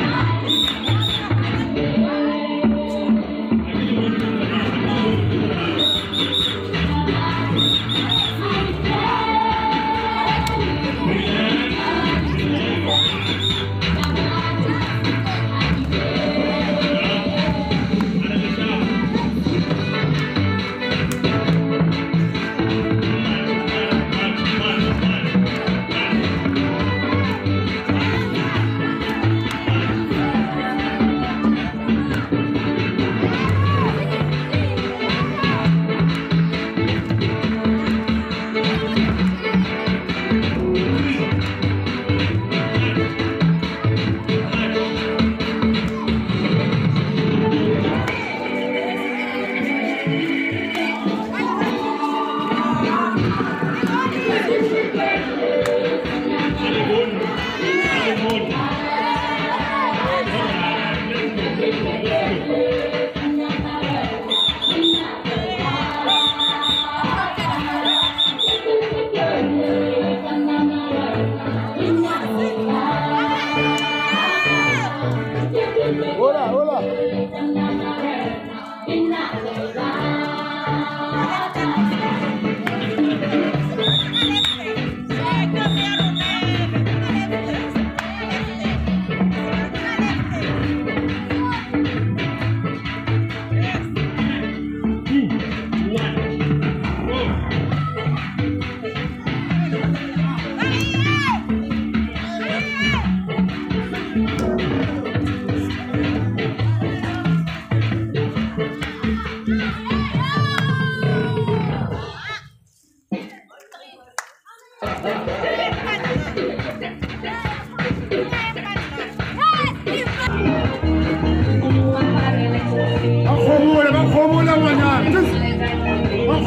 Música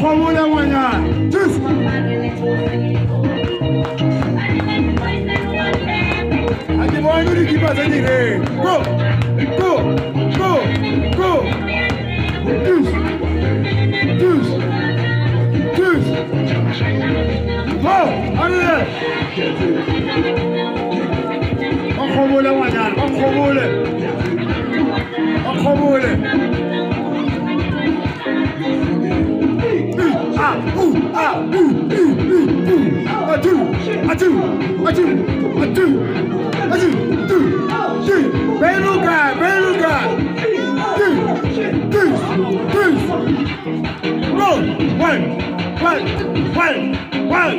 Komune Wenya. Tschüss. Ati boy ngudi kipa seni re. Go. Go. Go. Go. Tschüss. Tschüss. Tschüss. Go. Alle. Two, a two, a two, a two, a two, two, three. Beluga, beluga. Two, two, two. Go. One, one, one, one.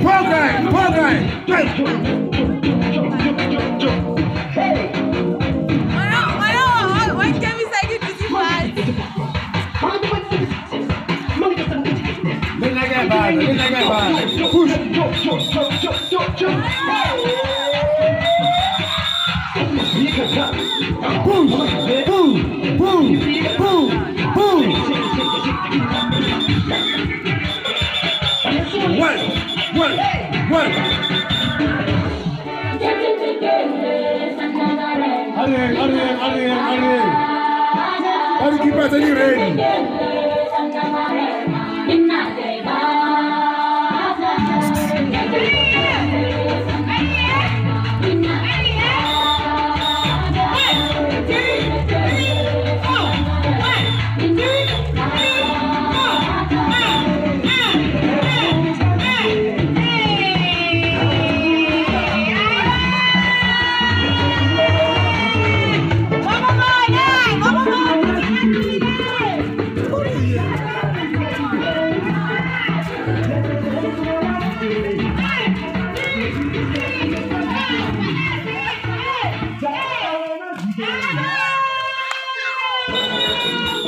Poor guy, poor guy. Right. Nina get bad, Nina get bad. Push. Boom, boom, boom, boom, boom. One, one, one. Ariel, Ariel, Ariel, Ariel. Ari keep us ready.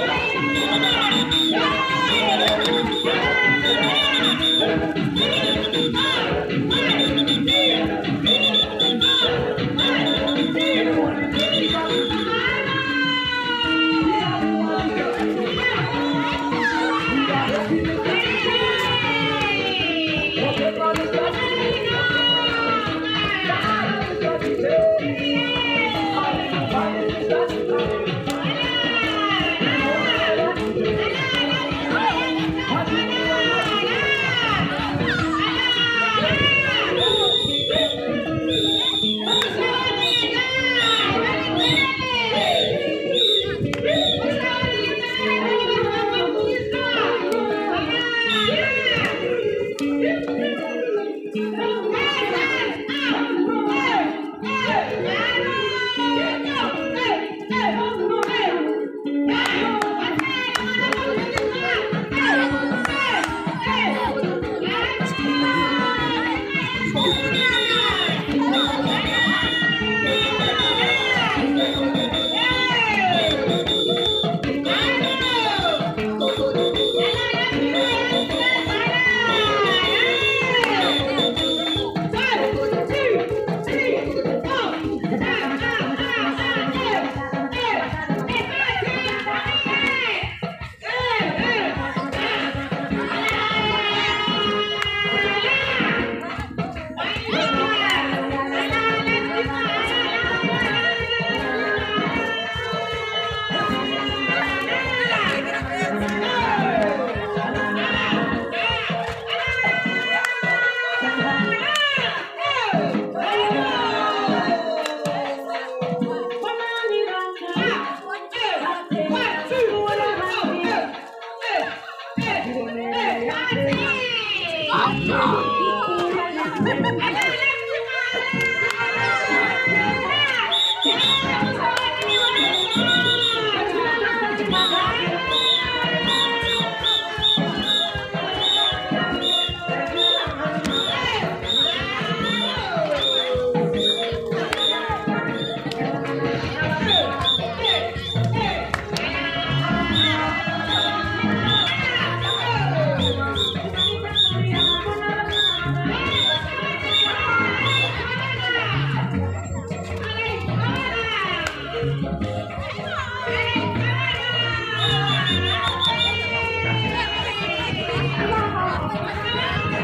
Yeah!